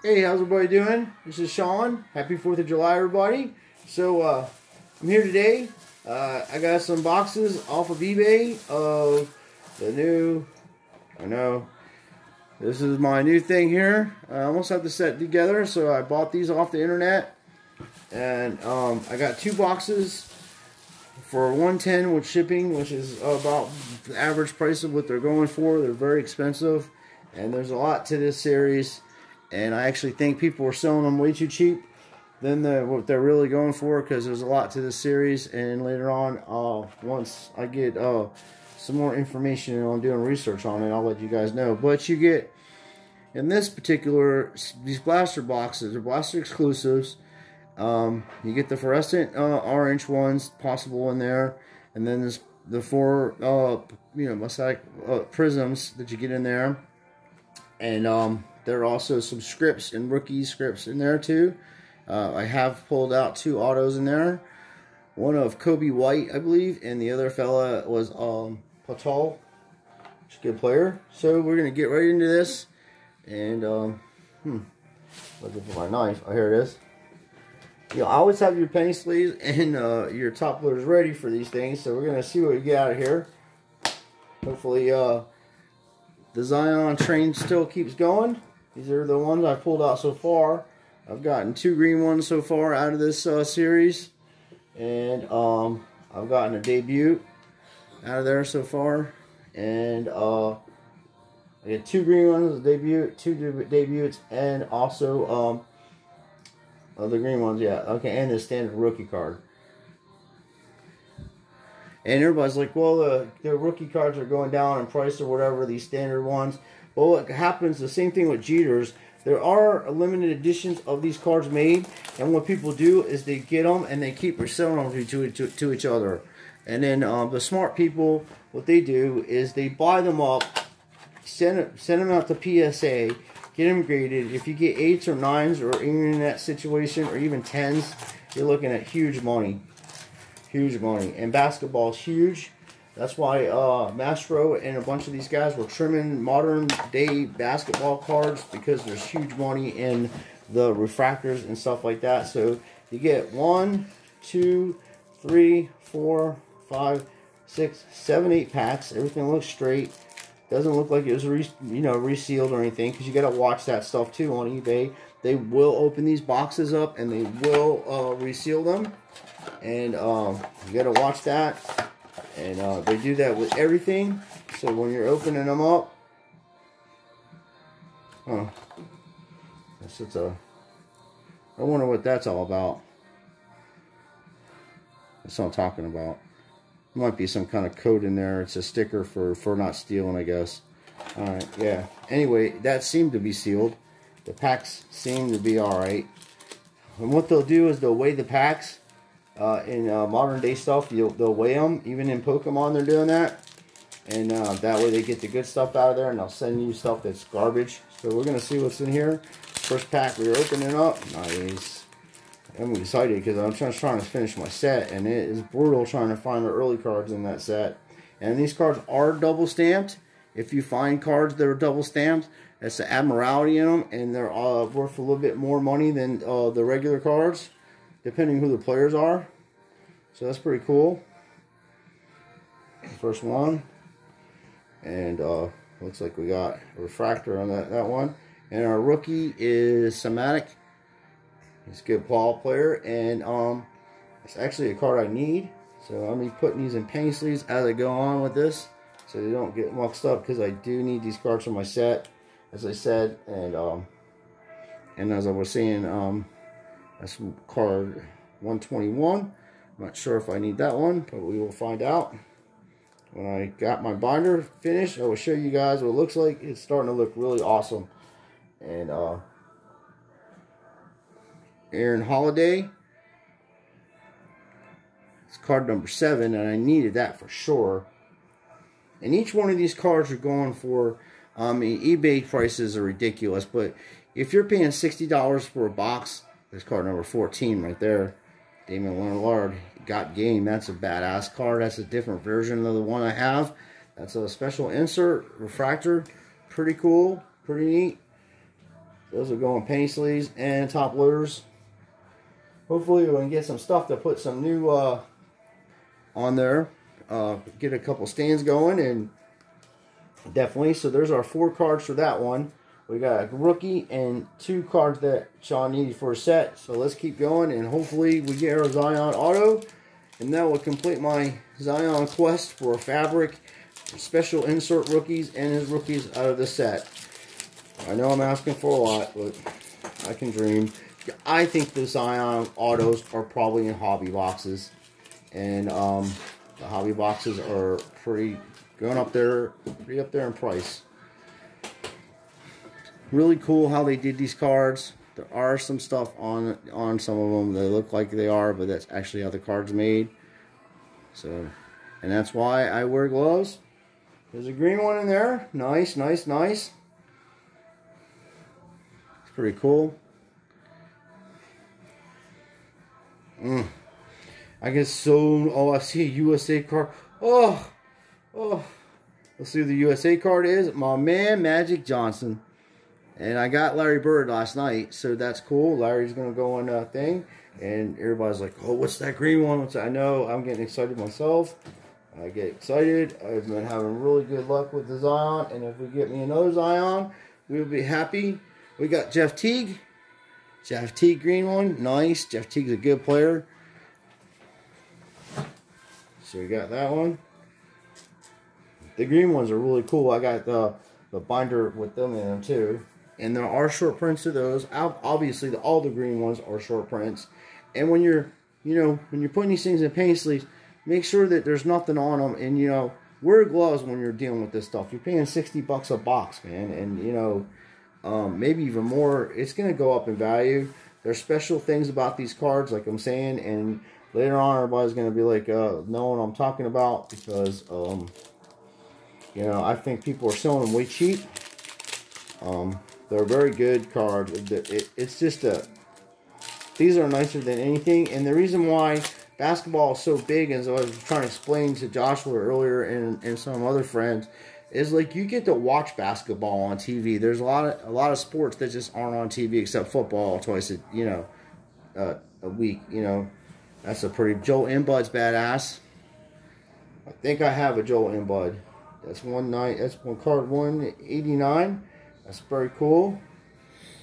Hey, how's everybody doing? This is Sean. Happy 4th of July, everybody. So, uh, I'm here today. Uh, I got some boxes off of eBay of the new, I know, this is my new thing here. I almost have to set together, so I bought these off the internet. And um, I got two boxes for 110 with shipping, which is about the average price of what they're going for. They're very expensive, and there's a lot to this series and I actually think people are selling them way too cheap than the, what they're really going for because there's a lot to this series. And later on uh, once I get uh, some more information I'm doing research on it I'll let you guys know. But you get in this particular these blaster boxes are blaster exclusives. Um, you get the fluorescent uh, orange ones possible in there. And then there's the four uh, you know mosaic uh, prisms that you get in there. And um, there are also some scripts and rookie scripts in there too. Uh, I have pulled out two autos in there. One of Coby White, I believe, and the other fella was um, Patal. Good player. So we're going to get right into this. And, um, hmm, looking for my knife. Oh, here it is. You know, always have your penny sleeves and uh, your top loaders ready for these things. So we're going to see what we get out of here. Hopefully, uh, the Zion train still keeps going. These are the ones I pulled out so far. I've gotten two green ones so far out of this uh, series. And um, I've gotten a debut out of there so far. And uh, I get two green ones, a debut, two debuts, and also um, other green ones, yeah. Okay, and the standard rookie card. And everybody's like, well, the, the rookie cards are going down in price or whatever, these standard ones. Well, what happens, the same thing with Jeters. There are limited editions of these cards made, and what people do is they get them and they keep reselling them to, to, to each other. And then um, the smart people, what they do is they buy them up, send, send them out to PSA, get them graded. If you get 8s or 9s or even in that situation, or even 10s, you're looking at huge money. Huge money. And basketball is huge. That's why uh, Mastro and a bunch of these guys were trimming modern day basketball cards because there's huge money in the refractors and stuff like that. So you get one, two, three, four, five, six, seven, eight packs. Everything looks straight. Doesn't look like it was re you know resealed or anything because you got to watch that stuff too on eBay. They will open these boxes up and they will uh, reseal them, and um, you got to watch that. And uh, they do that with everything. So when you're opening them up, huh, this is a, I wonder what that's all about. That's what I'm talking about. Might be some kind of code in there. It's a sticker for, for not stealing, I guess. Alright, yeah. Anyway, that seemed to be sealed. The packs seem to be alright. And what they'll do is they'll weigh the packs uh, in uh, modern day stuff, they'll weigh them. Even in Pokemon, they're doing that. And uh, that way they get the good stuff out of there and they'll send you stuff that's garbage. So we're going to see what's in here. First pack we're opening up. Nice. I'm excited because I'm just trying to finish my set. And it is brutal trying to find the early cards in that set. And these cards are double stamped. If you find cards that are double stamped, that's the Admiralty in them. And they're uh, worth a little bit more money than uh, the regular cards depending who the players are. So that's pretty cool. First one. And uh, looks like we got a refractor on that, that one. And our rookie is Somatic. He's a good ball player. And um, it's actually a card I need. So I'm going to be putting these in penny sleeves as I go on with this. So they don't get mixed up because I do need these cards for my set. As I said. And um, and as I was saying, um, that's card 121. I'm not sure if I need that one, but we will find out. When I got my binder finished, I will show you guys what it looks like. It's starting to look really awesome. And uh, Aaron Holiday. It's card number seven, and I needed that for sure. And each one of these cards are going for, mean, eBay prices are ridiculous, but if you're paying $60 for a box, there's card number 14 right there. Damian Lillard got game. That's a badass card. That's a different version of the one I have. That's a special insert refractor. Pretty cool. Pretty neat. Those will go on penny sleeves and top loaders. Hopefully we can get some stuff to put some new uh, on there. Uh, get a couple stands going and definitely. So there's our four cards for that one. We got a rookie and two cards that Sean needed for a set. So let's keep going and hopefully we get our Zion Auto. And that will complete my Zion quest for fabric, special insert rookies, and his rookies out of the set. I know I'm asking for a lot, but I can dream. I think the Zion autos are probably in hobby boxes. And um, the hobby boxes are pretty going up there, pretty up there in price. Really cool how they did these cards. There are some stuff on on some of them. They look like they are, but that's actually how the card's made. So, and that's why I wear gloves. There's a green one in there. Nice, nice, nice. It's pretty cool. Mm. I get so, oh, I see a USA card. Oh, oh. Let's see who the USA card is. My man, Magic Johnson. And I got Larry Bird last night, so that's cool. Larry's going to go on a thing. And everybody's like, oh, what's that green one? I know, I'm getting excited myself. I get excited. I've been having really good luck with the Zion. And if we get me another Zion, we'll be happy. We got Jeff Teague. Jeff Teague green one. Nice. Jeff Teague's a good player. So we got that one. The green ones are really cool. I got the, the binder with them in them too. And there are short prints of those. Obviously, the, all the green ones are short prints. And when you're, you know, when you're putting these things in paint sleeves, make sure that there's nothing on them. And, you know, wear gloves when you're dealing with this stuff. You're paying 60 bucks a box, man. And, you know, um, maybe even more. It's going to go up in value. There's special things about these cards, like I'm saying. And later on, everybody's going to be like, uh, what I'm talking about. Because, um, you know, I think people are selling them way cheap. Um, they're very good cards. It, it, it's just a, these are nicer than anything. And the reason why basketball is so big, as I was trying to explain to Joshua earlier and, and some other friends, is like you get to watch basketball on TV. There's a lot of a lot of sports that just aren't on TV except football twice a you know uh, a week. You know that's a pretty Joel Embiid's badass. I think I have a Joel Embiid. That's one night. That's one card one eighty nine. That's very cool.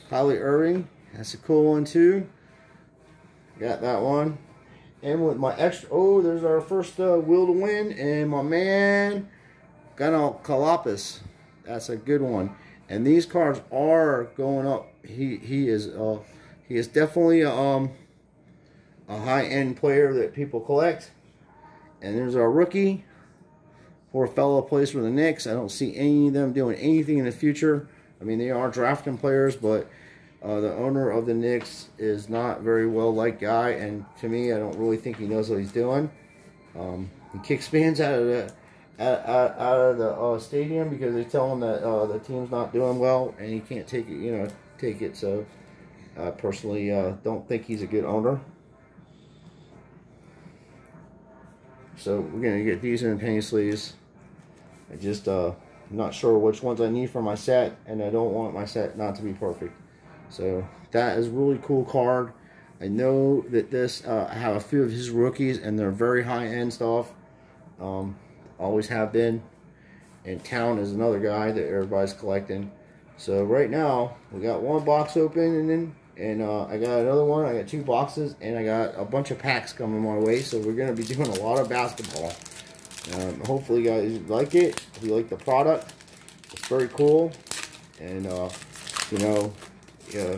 Kyrie Irving. That's a cool one too. Got that one. And with my extra, oh, there's our first uh, Will to Win. And my man, Gano Kalapis. That's a good one. And these cards are going up. He he is uh he is definitely a, um a high end player that people collect. And there's our rookie. Poor fellow plays for the Knicks. I don't see any of them doing anything in the future. I mean, they are drafting players, but uh, the owner of the Knicks is not very well liked guy, and to me, I don't really think he knows what he's doing. Um, he kicks fans out of the out, out, of the uh, stadium because they tell him that uh, the team's not doing well, and he can't take it. You know, take it. So, I personally uh, don't think he's a good owner. So we're gonna get these in penny sleeves. I just uh, I'm not sure which ones I need for my set, and I don't want my set not to be perfect. So that is really cool card. I know that this, uh, I have a few of his rookies, and they're very high-end stuff. Um, always have been. And Town is another guy that everybody's collecting. So right now, we got one box open, and then and uh, I got another one. I got two boxes, and I got a bunch of packs coming my way. So we're going to be doing a lot of basketball. Um, hopefully you guys like it. If you like the product, it's very cool. And, uh, you know, uh,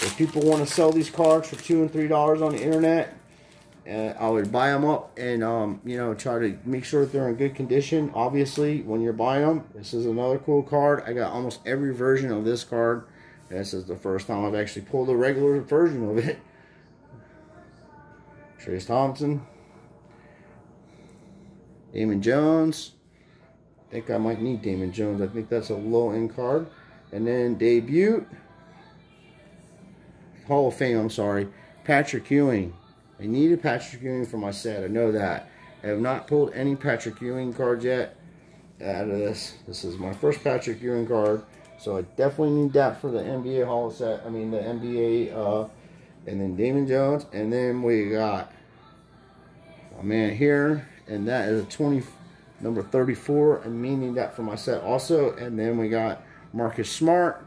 if people want to sell these cards for two and three dollars on the internet, uh, I would buy them up and, um, you know, try to make sure that they're in good condition. Obviously, when you're buying them, this is another cool card. I got almost every version of this card. This is the first time I've actually pulled a regular version of it. Trayce Thompson. Damon Jones. I think I might need Damon Jones. I think that's a low-end card. And then debut. Hall of Fame, I'm sorry. Patrick Ewing. I needed Patrick Ewing for my set. I know that. I have not pulled any Patrick Ewing cards yet out of this. This is my first Patrick Ewing card. So I definitely need that for the NBA Hall of set. I mean the NBA, uh, and then Damon Jones, and then we got my man here, and that is a 20 number 34. I'm meaning that for my set also, and then we got Marcus Smart.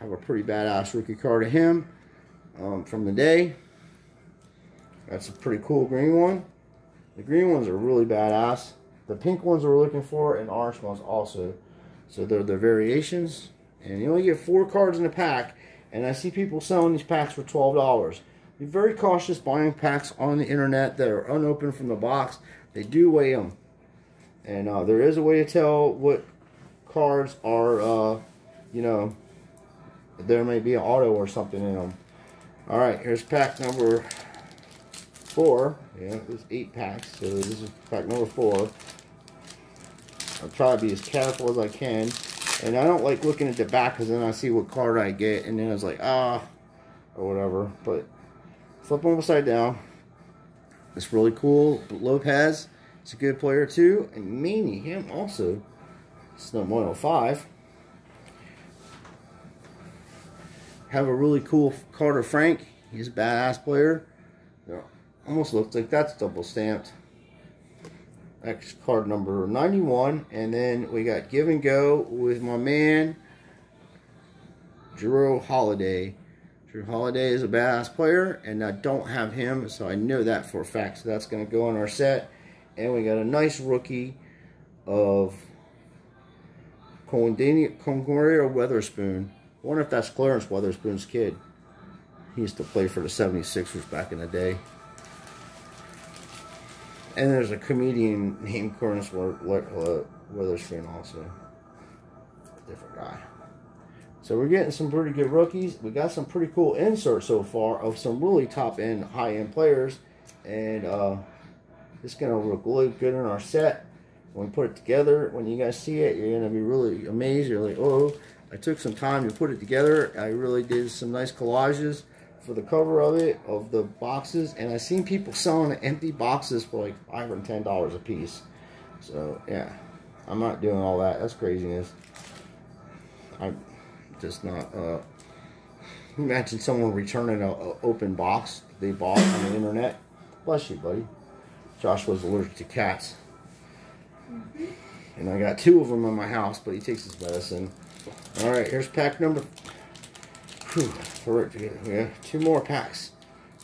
Have a pretty badass rookie card of him um, from the day. That's a pretty cool green one. The green ones are really badass. The pink ones we're looking for, and orange ones also. So they're the variations. And you only get four cards in a pack. And I see people selling these packs for $12. Be very cautious buying packs on the internet that are unopened from the box. They do weigh them. And uh, there is a way to tell what cards are, uh, you know, there may be an auto or something in them. All right, here's pack number four. Yeah, there's eight packs, so this is pack number four. I'll try to be as careful as I can. And I don't like looking at the back because then I see what card I get, and then I was like, ah, or whatever. But flip them upside down. It's really cool. Lopez is a good player too. And Manny, him also. It's number 105. Have a really cool Carter Frank. He's a badass player. Almost looks like that's double stamped. X card number 91. And then we got Give and Go with my man, Jrue Holiday. Jrue Holiday is a badass player, and I don't have him, so I know that for a fact. So that's going to go in our set. And we got a nice rookie of Quinndary Weatherspoon. I wonder if that's Clarence Weatherspoon's kid. He used to play for the 76ers back in the day. And there's a comedian named Clarence Weatherspoon also. Different guy. So we're getting some pretty good rookies. We got some pretty cool inserts so far of some really top-end, high-end players. And uh, it's going to look really good in our set. When we put it together, when you guys see it, you're going to be really amazed. You're like, oh, I took some time to put it together. I really did some nice collages for the cover of it, of the boxes. And I've seen people selling empty boxes for like 5 or $10 a piece. So, yeah. I'm not doing all that. That's craziness. I'm just not, uh... Imagine someone returning an open box they bought on the internet. Bless you, buddy. Joshua's allergic to cats. Mm -hmm. And I got two of them in my house, but he takes his medicine. All right, here's pack number. Whew, yeah, two more packs,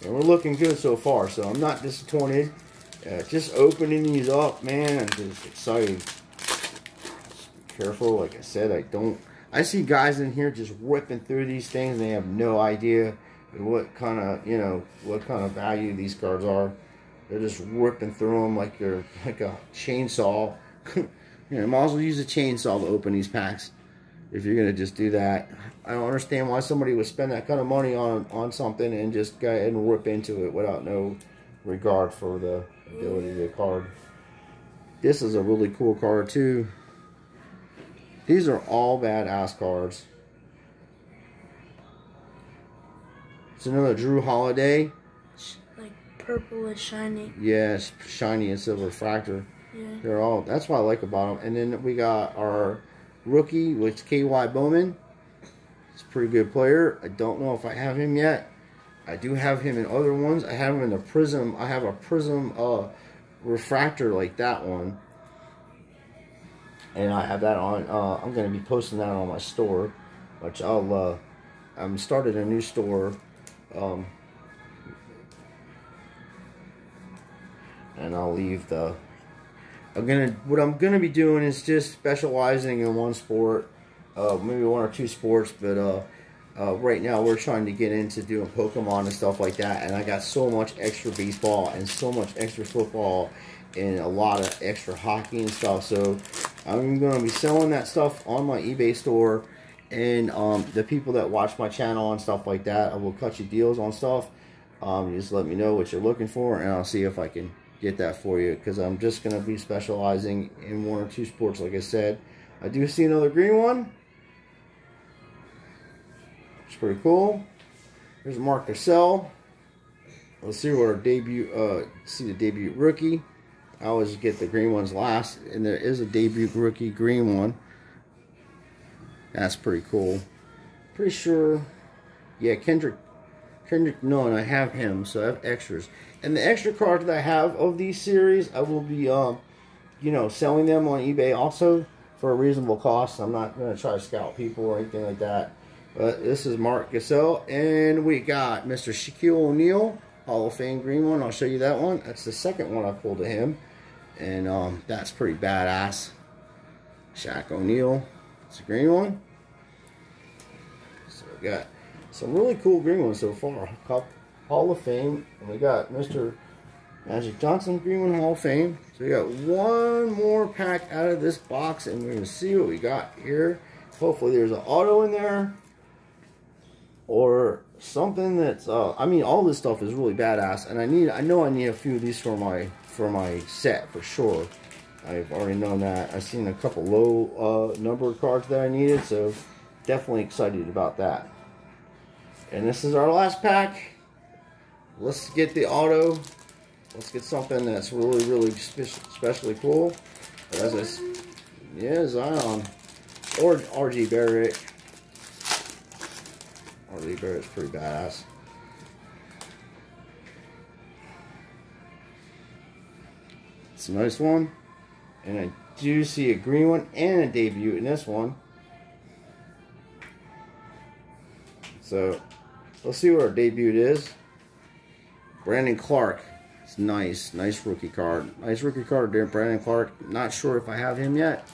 and we're looking good so far. So I'm not disappointed. Uh, just opening these up, man, I'm just excited. Just careful, like I said, I don't. I see guys in here just ripping through these things. they have no idea what kind of, you know, what kind of value these cards are. They're just ripping through them like they're like a chainsaw. you know, might as well use a chainsaw to open these packs if you're going to just do that. I don't understand why somebody would spend that kind of money on, on something and just go ahead and rip into it without no regard for the ability of the card. This is a really cool card too. These are all badass cards. It's another Jrue Holiday. Like purple and shiny. Yes, shiny and silver fractor. Yeah. They're all, that's what I like about them. And then we got our rookie, which is KY Bowman. He's a pretty good player. I don't know if I have him yet. I do have him in other ones. I have him in the Prizm. I have a Prizm uh, refractor like that one. And I have that on. Uh, I'm going to be posting that on my store. Which I'll... Uh, I'm started a new store. Um, and I'll leave the I'm gonna what I'm gonna be doing is just specializing in one sport, uh, maybe one or two sports, but uh, uh, right now we're trying to get into doing Pokemon and stuff like that, and I got so much extra baseball and so much extra football and a lot of extra hockey and stuff. So I'm gonna be selling that stuff on my eBay store, and um, the people that watch my channel and stuff like that, I will cut you deals on stuff. Um, just let me know what you're looking for, and I'll see if I can get that for you because I'm just going to be specializing in one or two sports like I said. I do see another green one. It's pretty cool. There's Marc Gasol. Let's see what our debut, uh, see the debut rookie. I always get the green ones last, and there is a debut rookie green one. That's pretty cool. Pretty sure, yeah, Kendrick, Kendrick Nunn, I have him, so I have extras. And the extra cards that I have of these series, I will be, um, you know, selling them on eBay also for a reasonable cost. I'm not going to try to scout people or anything like that. But this is Marc Gasol, and we got Mr. Shaquille O'Neal, Hall of Fame green one. I'll show you that one. That's the second one I pulled of him, and um, that's pretty badass. Shaq O'Neal, it's a green one. So we got some really cool green ones so far. Hall of Fame, and we got Mr. Magic Johnson Green One Hall of Fame. So we got one more pack out of this box, and we're going to see what we got here. Hopefully there's an auto in there or something that's uh, I mean all this stuff is really badass and I need I know I need a few of these for my for my set for sure. I've already known that. I've seen a couple low uh, number cards that I needed so definitely excited about that. And this is our last pack. Let's get the auto. Let's get something that's really really spe especially cool. As I, yeah Zion. Or RJ Barrett. RJ Barrett's pretty badass. It's a nice one. And I do see a green one and a debut in this one. So, let's see what our debut is. Brandon Clarke. It's nice. Nice rookie card. Nice rookie card there, Brandon Clarke. Not sure if I have him yet.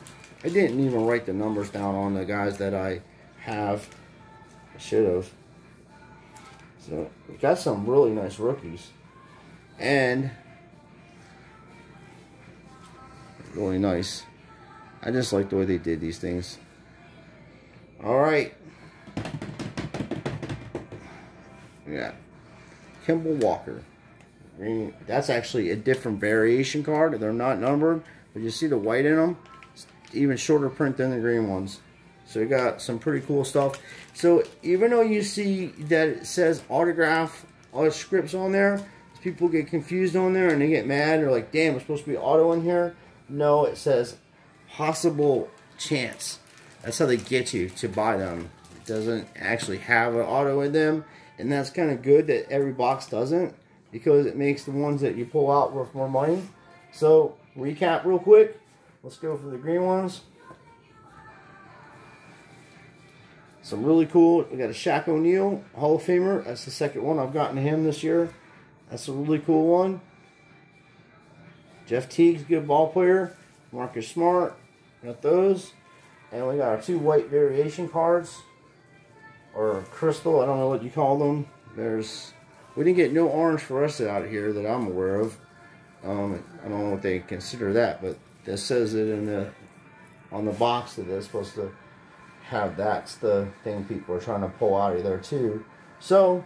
I didn't even write the numbers down on the guys that I have I should have. So we got some really nice rookies. And really nice. I just like the way they did these things. Alright. Yeah. Kemba Walker. Green. That's actually a different variation card. They're not numbered. But you see the white in them? It's even shorter print than the green ones. So we got some pretty cool stuff. So even though you see that it says autograph, all the scripts on there, people get confused on there and they get mad. They're like, damn, it's supposed to be auto in here. No, it says possible chance. That's how they get you to buy them. It doesn't actually have an auto in them. And that's kind of good that every box doesn't because it makes the ones that you pull out worth more money. So, recap real quick. Let's go for the green ones. Some really cool. We got a Shaq O'Neal Hall of Famer. That's the second one I've gotten him this year. That's a really cool one. Jeff Teague's good ball player. Marcus Smart. Got those. And we got our two white variation cards. Or crystal. I don't know what you call them. There's... We didn't get no orange fluorescent out here that I'm aware of. Um, I don't know what they consider that, but this says it in the on the box that it's supposed to have that's the thing people are trying to pull out of there too. So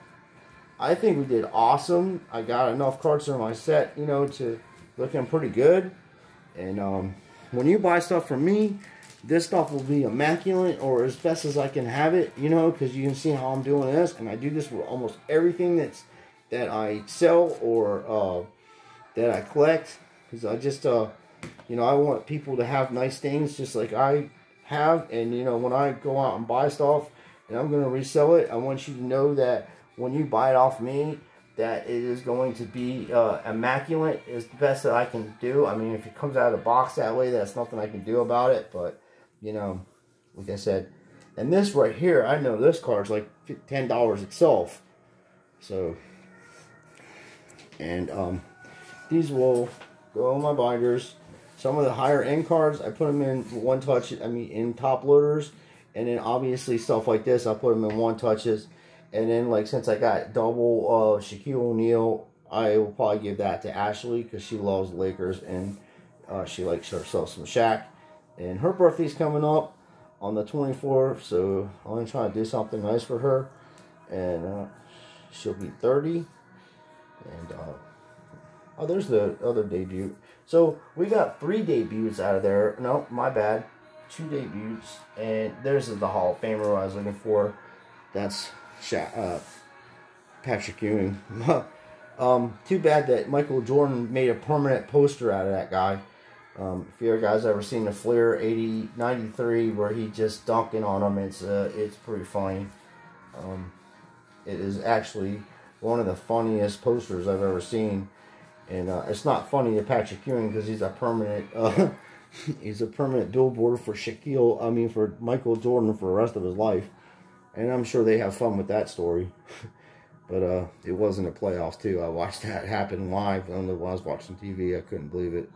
I think we did awesome. I got enough cards in my set, you know, to looking pretty good. And um, when you buy stuff from me, this stuff will be immaculate or as best as I can have it, you know, because you can see how I'm doing this. And I do this with almost everything that's that I sell or uh, that I collect. Because I just, uh, you know, I want people to have nice things just like I have. And, you know, when I go out and buy stuff and I'm going to resell it, I want you to know that when you buy it off me, that it is going to be uh, immaculate is the best that I can do. I mean, if it comes out of the box that way, that's nothing I can do about it. But, you know, like I said, and this right here, I know this card's like $10 itself. So, and um, these will go in my binders. Some of the higher end cards, I put them in one touch, I mean in top loaders. And then obviously stuff like this, I put them in one touches. And then like since I got double uh, Shaquille O'Neal, I will probably give that to Ashley because she loves Lakers and uh, she likes herself some Shaq. And her birthday's coming up on the 24th, so I'm going to try to do something nice for her. And uh, she'll be 30. And, uh, oh, there's the other debut. So we got three debuts out of there. No, my bad. Two debuts. And there's the Hall of Famer I was looking for. That's uh, Patrick Ewing. um, too bad that Michael Jordan made a permanent poster out of that guy. Um, if you guys ever seen the Fleer 80, 93 where he just dunking on them, it's uh, it's pretty funny. Um, it is actually one of the funniest posters I've ever seen. And uh, it's not funny to Patrick Ewing because he's a permanent uh, he's a permanent billboard for Shaquille. I mean for Michael Jordan for the rest of his life. And I'm sure they have fun with that story. but uh, it was in the playoffs too. I watched that happen live when I was watching TV. I couldn't believe it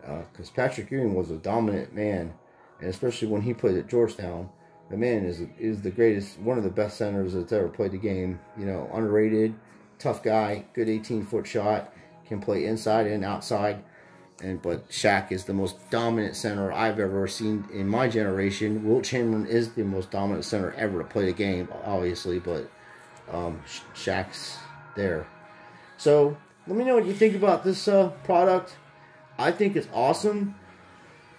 because uh, Patrick Ewing was a dominant man, and especially when he played at Georgetown, the man is is the greatest, one of the best centers that's ever played the game. You know, underrated, tough guy, good 18 foot shot, can play inside and outside. And but Shaq is the most dominant center I've ever seen in my generation. Wilt Chamberlain is the most dominant center ever to play the game, obviously, but um, Shaq's there. So let me know what you think about this uh, product. I think it's awesome,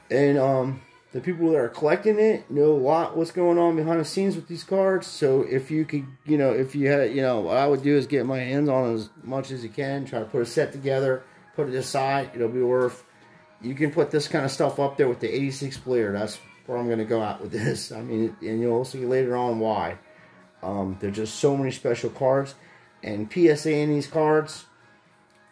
and um, the people that are collecting it know a lot what's going on behind the scenes with these cards. So if you could, you know, if you had, you know, what I would do is get my hands on as much as you can, try to put a set together, put it aside. It'll be worth. You can put this kind of stuff up there with the 86 Fleer. That's where I'm going to go out with this. I mean, and you'll see later on why. Um, there's just so many special cards, and PSA in these cards,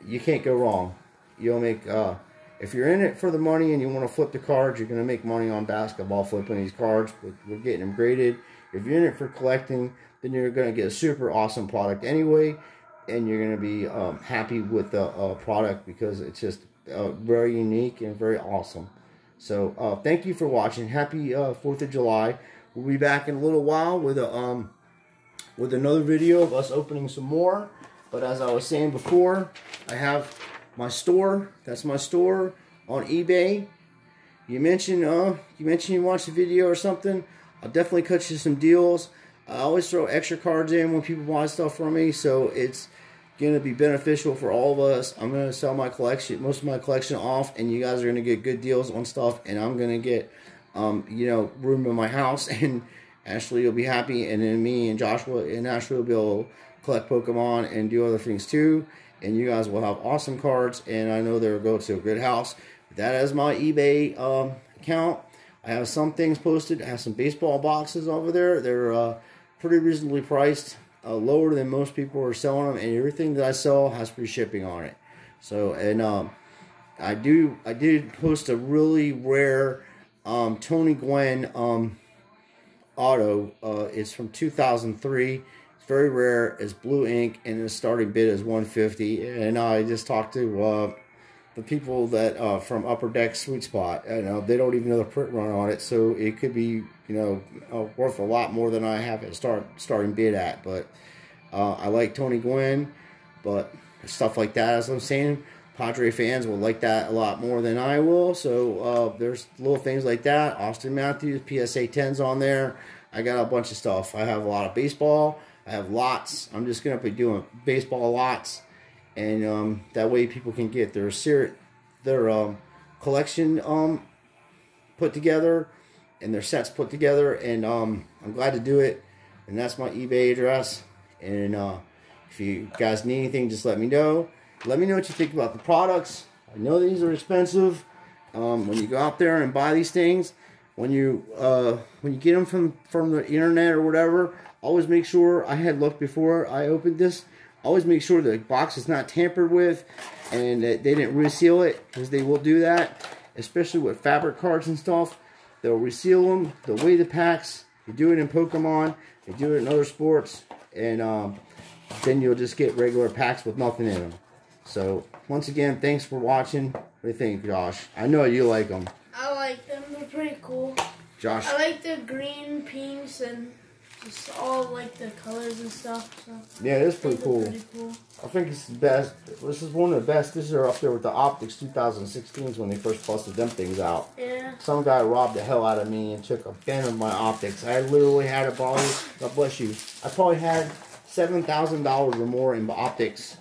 you can't go wrong. You'll make. Uh, if you're in it for the money and you want to flip the cards, you're going to make money on basketball flipping these cards. We're getting them graded. If you're in it for collecting, then you're going to get a super awesome product anyway, and you're going to be um, happy with the uh, product because it's just uh, very unique and very awesome. So uh, thank you for watching. Happy uh, Fourth of July. We'll be back in a little while with a um, with another video of us opening some more. But as I was saying before, I have my store. That's my store on eBay. You mentioned uh you mentioned you watched the video or something. I'll definitely cut you some deals. I always throw extra cards in when people buy stuff from me, so it's going to be beneficial for all of us. I'm going to sell my collection, most of my collection off, and you guys are going to get good deals on stuff, and I'm going to get, um, you know, room in my house, and Ashley will be happy, and then me and Joshua and Ashley will be able to collect Pokemon and do other things too and you guys will have awesome cards and I know they'll go to a good house. That is my eBay um, account. I have some things posted. I have some baseball boxes over there. They're uh, pretty reasonably priced, uh, lower than most people are selling them, and everything that I sell has free shipping on it. So, and um, I do, I did post a really rare um, Tony Gwynn um, auto. Uh, it's from 2003 It's very rare. It's blue ink, and the starting bid is 150. And I just talked to uh, the people that uh, from Upper Deck Sweet Spot. You know, they don't even know the print run on it, so it could be you know uh, worth a lot more than I have it start starting bid at. But uh, I like Tony Gwynn, but stuff like that, as I'm saying. Padre fans will like that a lot more than I will. So uh, there's little things like that. Auston Matthews, PSA 10s on there. I got a bunch of stuff. I have a lot of baseball. I have lots. I'm just to be doing baseball lots. And um, that way people can get their ser- their um, collection um, put together and their sets put together. And um, I'm glad to do it. And that's my eBay address. And uh, if you guys need anything, just let me know. Let me know what you think about the products. I know these are expensive. Um, when you go out there and buy these things, when you uh, when you get them from from the internet or whatever, always make sure I had looked before I opened this. Always make sure the box is not tampered with and that they didn't reseal it because they will do that, especially with fabric cards and stuff. They'll reseal them. They'll weigh the packs. They do it in Pokemon. They do it in other sports, and um, then you'll just get regular packs with nothing in them. So once again, thanks for watching. What do you think, Josh? I know you like them. I like them. They're pretty cool. Josh. I like the green, pinks, and just all like the colors and stuff. So yeah, it is pretty cool. pretty cool. I think it's the best. This is one of the best. This is up there with the Optics 2016s when they first busted them things out. Yeah. Some guy robbed the hell out of me and took a bin of my optics. I literally had a probably, God bless you, I probably had $7,000 or more in optics.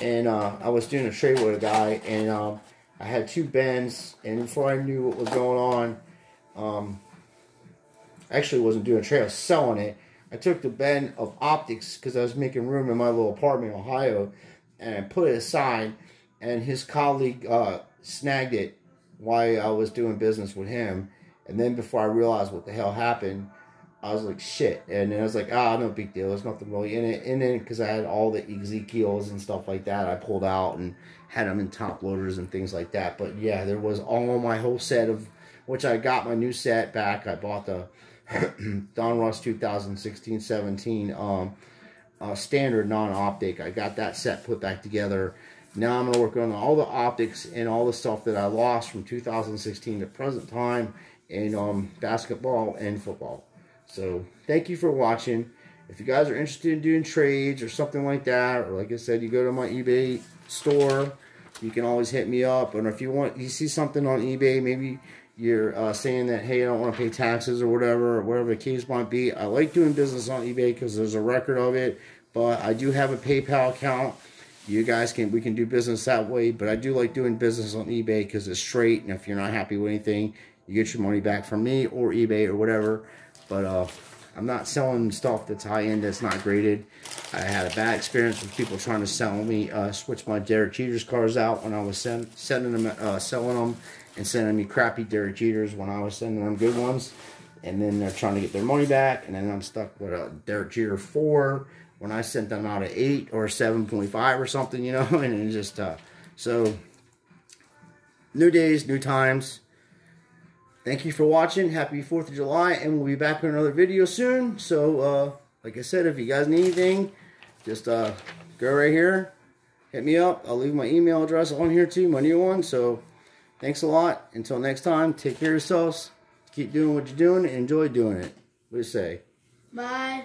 And uh, I was doing a trade with a guy and um, I had two bins. And before I knew what was going on, um, actually wasn't doing a trade, I was selling it. I took the bin of optics because I was making room in my little apartment in Ohio and I put it aside and his colleague uh, snagged it while I was doing business with him. And then before I realized what the hell happened, I was like, shit. And then I was like, ah, no big deal. There's nothing really in it. And then, because I had all the Ezekiels and stuff like that, I pulled out and had them in top loaders and things like that. But yeah, there was all my whole set of, which I got my new set back. I bought the Donruss 2016 17 um, uh, standard non optic. I got that set put back together. Now I'm going to work on all the optics and all the stuff that I lost from 2016 to present time in um, basketball and football. So thank you for watching. If you guys are interested in doing trades or something like that, or like I said, you go to my eBay store, you can always hit me up. And if you want, you see something on eBay, maybe you're uh, saying that, hey, I don't want to pay taxes or whatever, or whatever the case might be. I like doing business on eBay because there's a record of it, but I do have a PayPal account. You guys can, we can do business that way, but I do like doing business on eBay because it's straight, and if you're not happy with anything, you get your money back from me or eBay or whatever. But uh, I'm not selling stuff that's high-end that's not graded. I had a bad experience with people trying to sell me, uh, switch my Derek Jeters cars out when I was send, sending them, uh, selling them and sending me crappy Derek Jeters when I was sending them good ones. And then they're trying to get their money back, and then I'm stuck with a Derek Jeter 4 when I sent them out at 8 or 7.5 or something, you know, and just, uh, so, new days, new times. Thank you for watching. Happy 4th of July, and we'll be back with another video soon. So, uh, like I said, if you guys need anything, just uh, go right here. Hit me up. I'll leave my email address on here too, my new one. So, thanks a lot. Until next time, take care of yourselves. Keep doing what you're doing and enjoy doing it. What do you say? Bye.